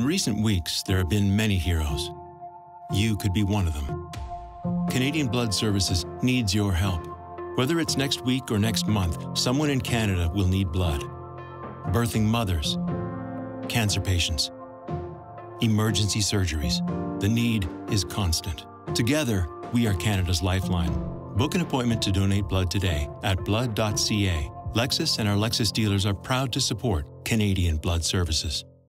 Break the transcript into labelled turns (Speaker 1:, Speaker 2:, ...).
Speaker 1: In recent weeks, there have been many heroes. You could be one of them. Canadian Blood Services needs your help. Whether it's next week or next month, someone in Canada will need blood. Birthing mothers, cancer patients, emergency surgeries. The need is constant. Together, we are Canada's lifeline. Book an appointment to donate blood today at blood.ca. Lexus and our Lexus dealers are proud to support Canadian Blood Services.